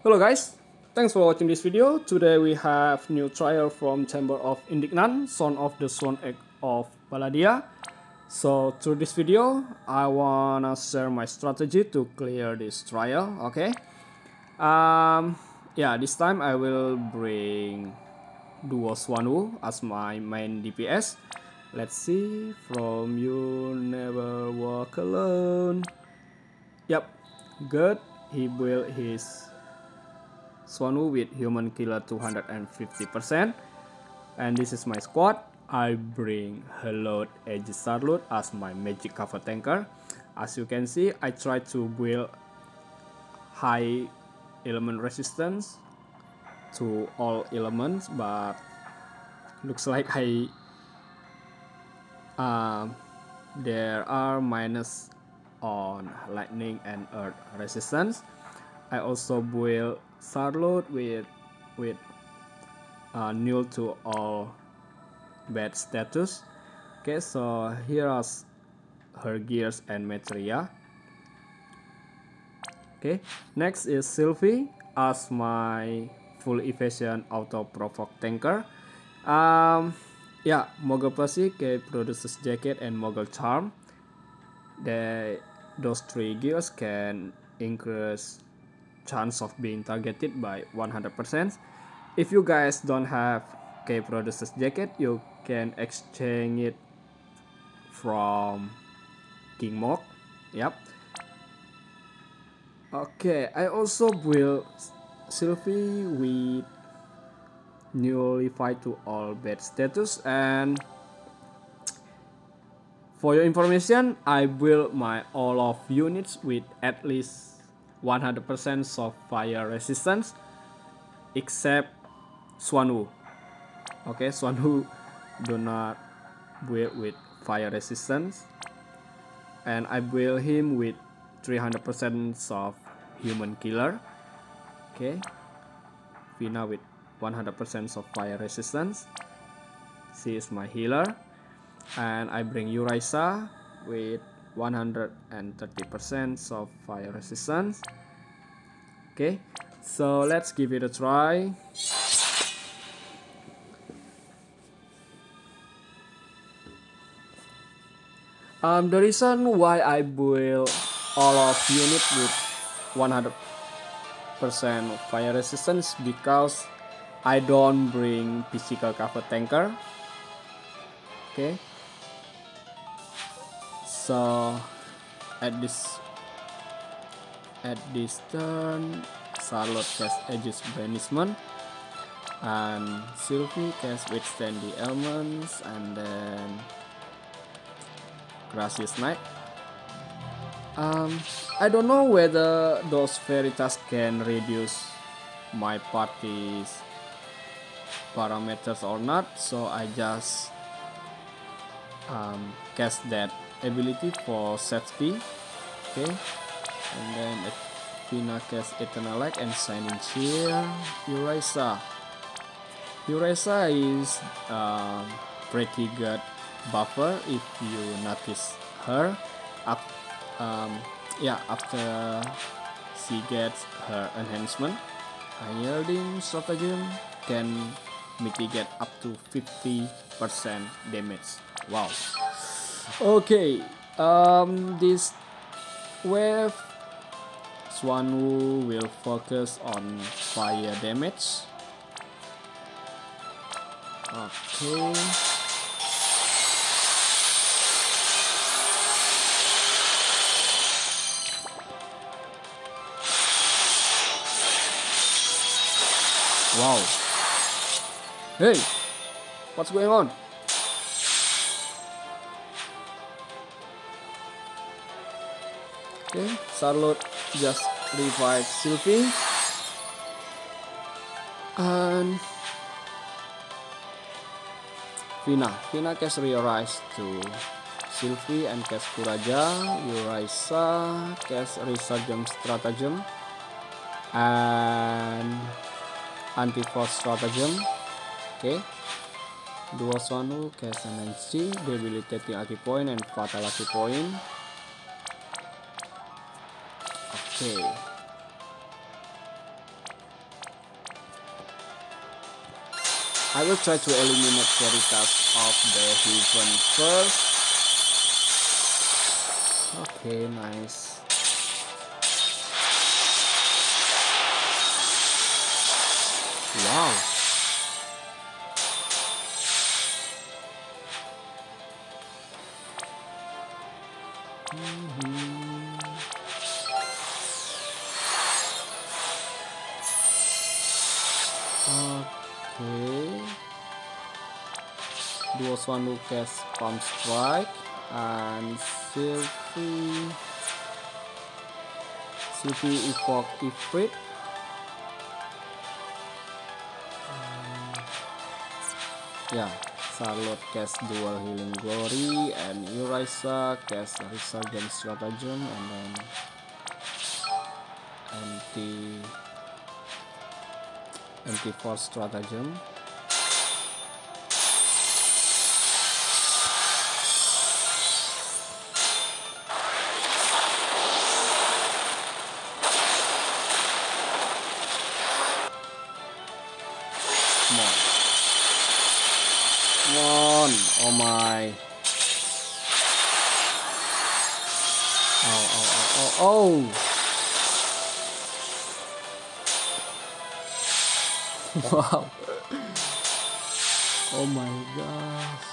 Hello guys, thanks for watching this video. Today we have new trial from Chamber of Indignant, Scorn of the Sworn Eight of Paladia. So through this video, I wanna share my strategy to clear this trial, okay? Um, yeah, this time I will bring Duo Xuan Wu as my main DPS. Let's see, from you never walk alone. Yep, good. He built his Xuan Wu with human killer 250%. And this is my squad. I bring Hello Edge Charlotte as my magic cover tanker. As you can see, I try to build high element resistance to all elements, but looks like I uh, there are minus on lightning and earth resistance. I also build Charlotte with with uh, null to all bad status. Okay, so here are her gears and materia. Okay, next is Sylvie as my full evasion auto provoke tanker. Um, yeah, Mogul Plastic produces jacket and Mogul charm. They those three gears can increase chance of being targeted by 100%. If you guys don't have K-Producers jacket, you can exchange it from King Mog. Yep. Okay, I also built Sylvie with nullified to all bad status and for your information, I built my all of units with at least 100% of fire resistance except Xuan Wu. Okay, Xuan Wu do not build with fire resistance and I build him with 300% of human killer. Okay, Fina with 100% of fire resistance. She is my healer and I bring Uraisa with 130% of fire resistance. Okay so let's give it a try. Um, the reason why I build all of units with 100% fire resistance because I don't bring physical cover tanker. Okay so at this at this turn Charlotte cast Aegis Banishment and Sylvie cast Withstand the Elements and then Gracious Knight. Um, I don't know whether those Veritas can reduce my party's parameters or not so I just um, cast that ability for safety okay. And then Fina cast Light and Shining Cheer Uraisa Uraisa is uh, pretty good buffer if you notice her. Up um, yeah after she gets her enhancement Unyielding stratagem can mitigate up to 50% damage. Wow Okay, um, this wave Xuan Wu will focus on fire damage. Okay. Wow. Hey, what's going on? Okay, Charlotte just revive Sylvie. And Fina. Fina cast Reorize to Sylvie and cast Kuraja. Uraisa cast Resurgent Stratagem. And Anti-Force Stratagem. Okay. Dua Swanwu cast Energy, Debilitating Aki Point and Fatal Aki Point. Okay. I will try to eliminate Veritas of the Heaven first. Okay, nice. Wow. One Lucas Palm Strike and Sylvie Sylvie Evoke Ifrit yeah Charlotte cast dual healing glory and Urisa cast resurgent stratagem and then anti anti force stratagem on. Oh my. Oh, oh, oh, oh, oh. wow. Oh my gosh.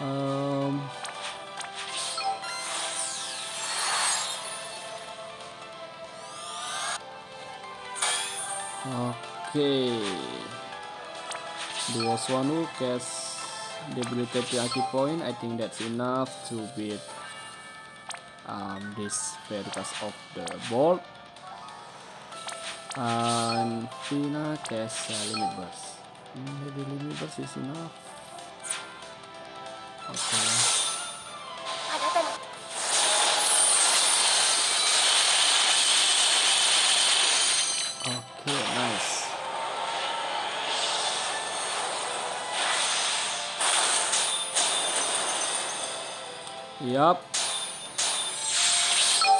Um. Okay. Duo Xuan Wu cast debilitated Aki point. I think that's enough to beat um, this Veritas of the board. And Fina cast uh, limit burst. Mm, maybe limit burst is enough. Okay.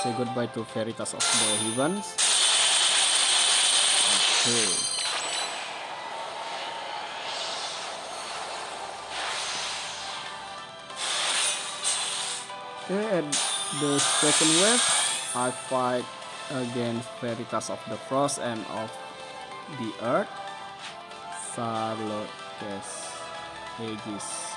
Say goodbye to Veritas of the Heavens. Okay. Okay, at the second wave, I fight against Veritas of the Frost and of the Earth. Charlotte Case Aegis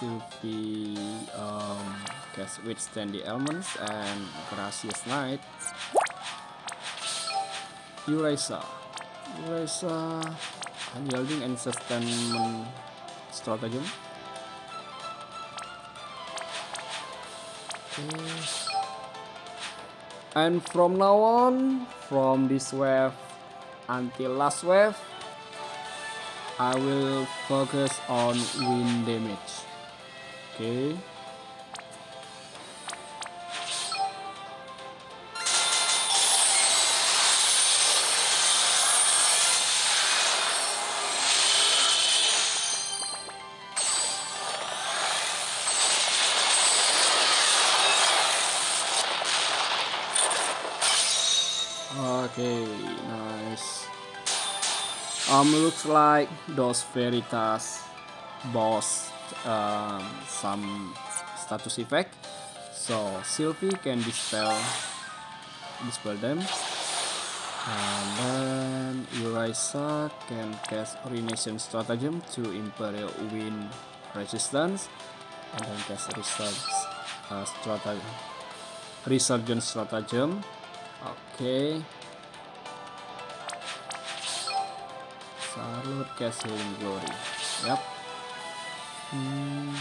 Banishment. Sylvie um, cast withstand the elements and Gracious Knight Urasa Urasa unyielding and sustainment stratagem okay. and from now on from this wave until last wave I will focus on wind damage Okay. Okay, nice. Um, looks like those Veritas boss um, some status effect. So Sylvie can dispel dispel them. And then Urisa can cast Renaissance Stratagem to Imperial Wind Resistance. And then cast Resurgence uh, Stratagem Resurgence Stratagem. Okay. Charlotte cast Healing Glory. Yep Hmm.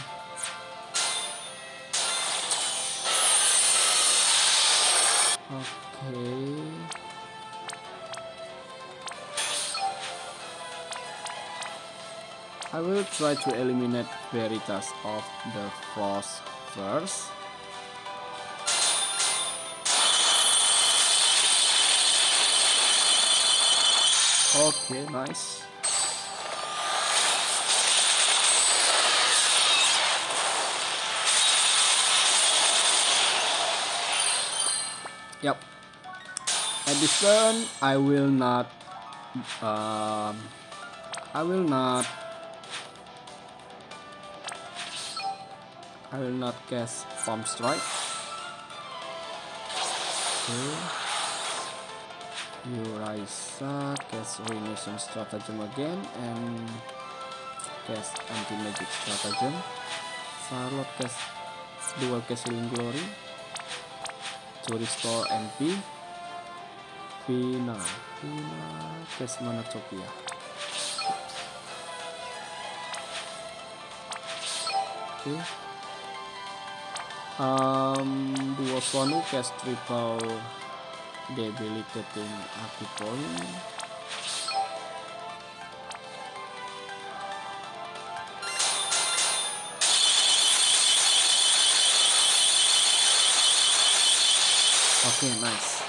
Okay. I will try to eliminate Veritas of the Frost first. Okay, nice. Yep. At this turn, I will not um, I will not I will not cast Palm Strike. Okay. Uraisa cast Ruination Stratagem again and cast Anti-Magic Stratagem. Charlotte cast Dual cast Healing Glory to restore MP Vina. Vina cast Manatopia oke. Okay. um, duo Swanu cast triple debilitating aki point Oke, okay, nice.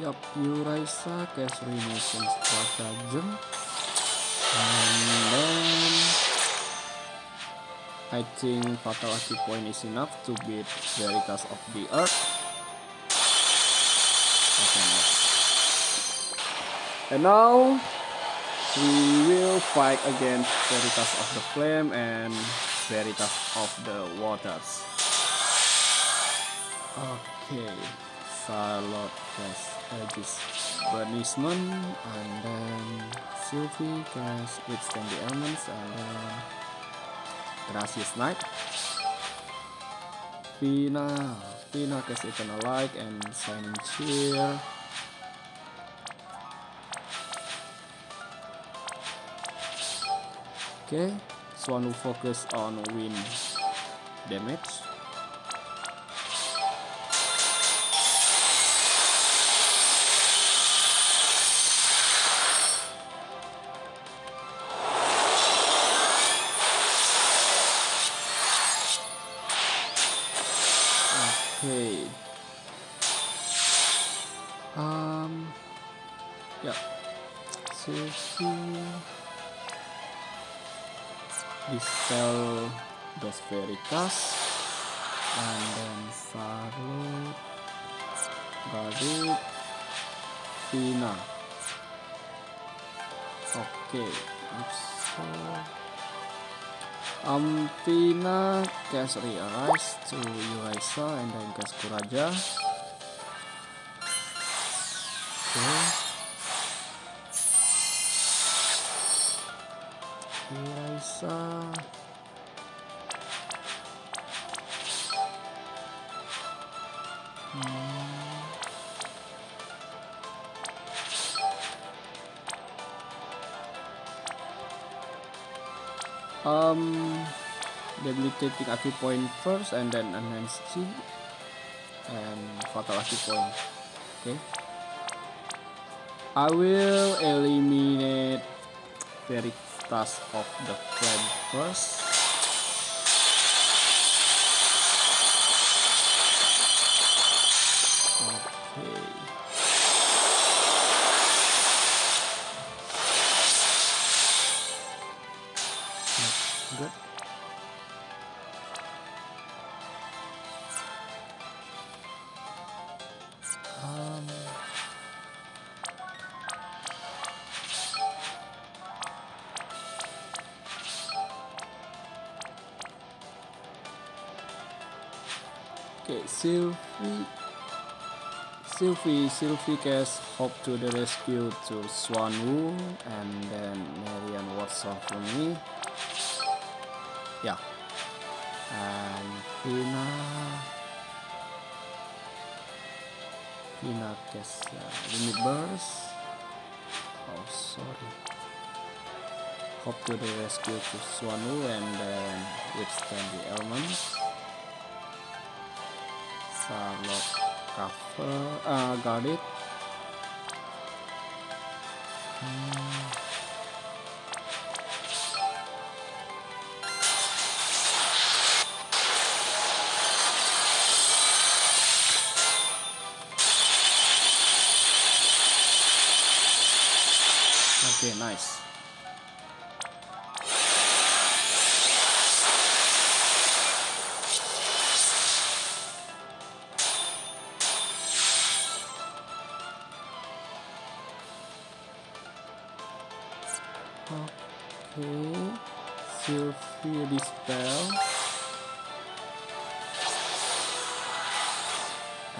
Yup, Uraisa cast Renaissance Stratagem and then I think Fatality Point is enough to beat Veritas of the Earth okay, nice. and now we will fight against Veritas of the Flame and Veritas of the Waters okay Charlotte cast Aegis Banishment and then Sylvie cast Withstand the Elements and then Gracious Knight. Vina Vina cast Eternal Light and Shining Cheer Okay, Swan will focus on wind damage dispel those veritas and then Charlotte Gadit Fina okay if so um Fina cast Rearise to Uraisa and then cast Curaja. Okay um debilitating Aki point first and then enhance Chi and fatal Aki point. Okay. I will eliminate Veritas of the Flame first okay, Sylvie. Sylvie, Sylvie cast Hope to the Rescue to Xuan Wu and then Marian Watson for me. Yeah. And Fina Fina cast uh, limit burst. Oh sorry. Hope to the rescue to Xuan Wu and then withstand the elements Charlotte cover uh, got it hmm.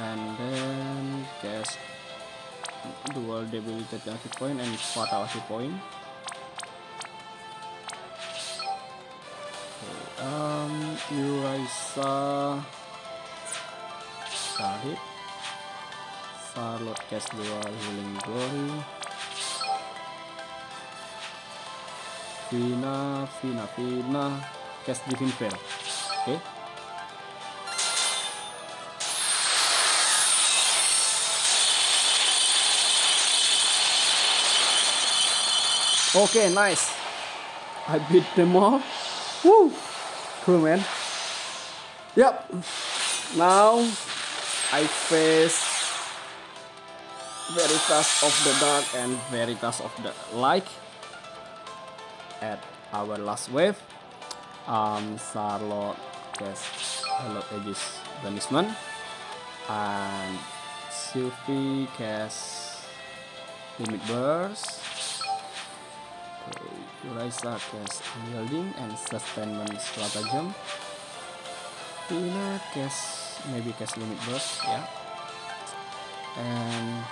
And then cast dual debilitating point and fatality point. Okay, um, Uraiza got it. Charlotte cast dual healing glory. Vina, Vina, Vina, cast divine veil. Okay. Okay, nice. I beat them all. Woo! Cool, man. Yep. Now I face Veritas of the Dark and Veritas of the Light at our last wave. Um, Charlotte cast Hello Aegis Banishment and Sylphie cast Limit Burst Uraiza cast Unyielding and Sustainment Stratagem. Fina cast maybe cast Limit Burst, yeah. And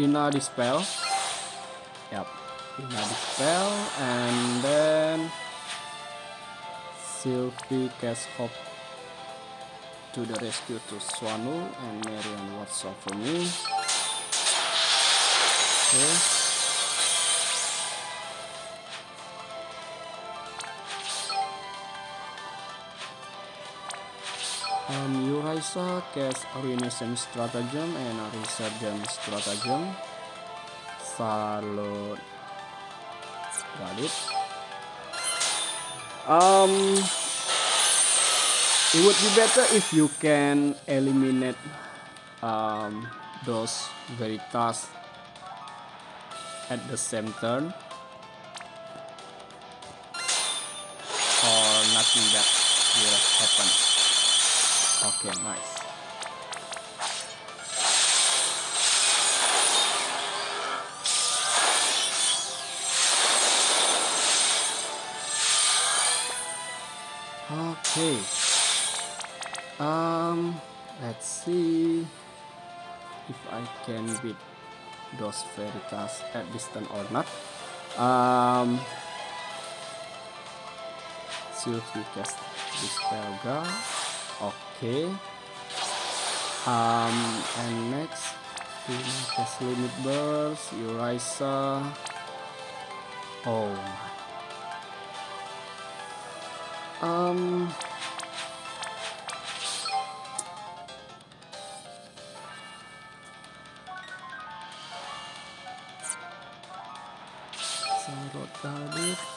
Fina dispel. Yep, Fina dispel, and then Sylphie cast hope to the rescue to Xuan Wu and Marian watch over me. Okay. Uraiza cast Renaissance Stratagem and a Resurgence Stratagem. Salud got it. Um it would be better if you can eliminate um, those Veritas at the same turn. Or nothing that will happen Okay, nice. Okay. Um, let's see if I can beat those veritas at distance or not. Um, Sylphie cast Dispel Guard okay um and next test limit burst Uraiza oh um Sarot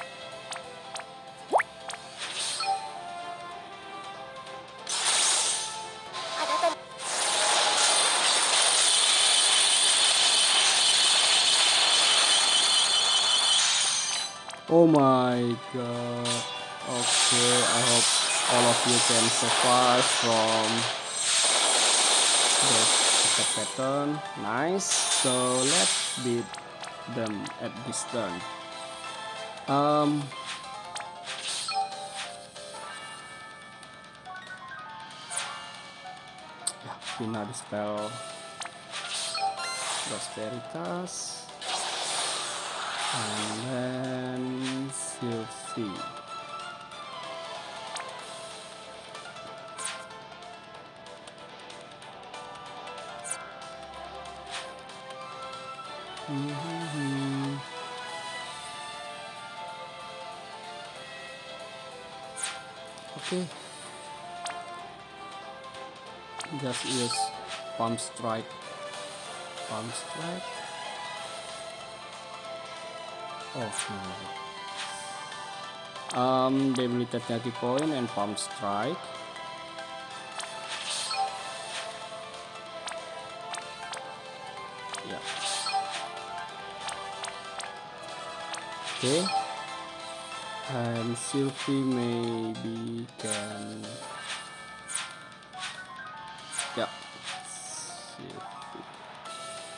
Oh my god. Okay, I hope all of you can survive from this pattern. Nice. So let's beat them at this turn. Um, yeah, Fina dispel Dos Veritas and then Sylphie. Mm -hmm. Okay. Just use palm strike. Palm strike. Oh no. Um, debilited 30 point and palm strike. Yeah. Okay. And Sylphie maybe can. Yeah. Sylphie.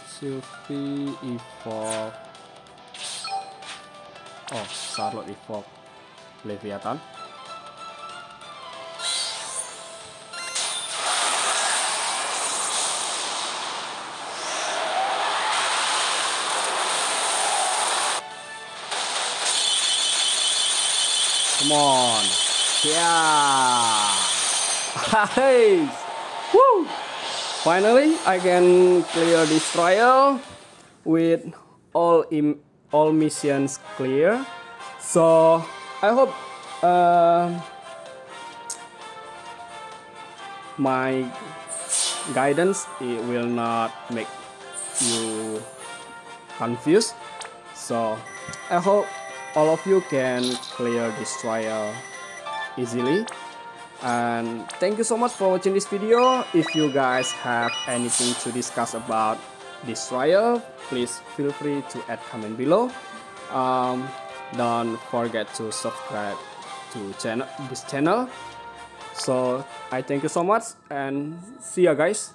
Sylphie evolve. Oh, Charlotte evolve Leviathan. Come on. Yeah. Nice. Woo. Finally, I can clear this trial with all im all missions clear. So I hope uh, my guidance it will not make you confused. So I hope all of you can clear this trial easily and thank you so much for watching this video if you guys have anything to discuss about this trial please feel free to add comment below. Um, don't forget to subscribe to channel this channel. So i thank you so much and see you guys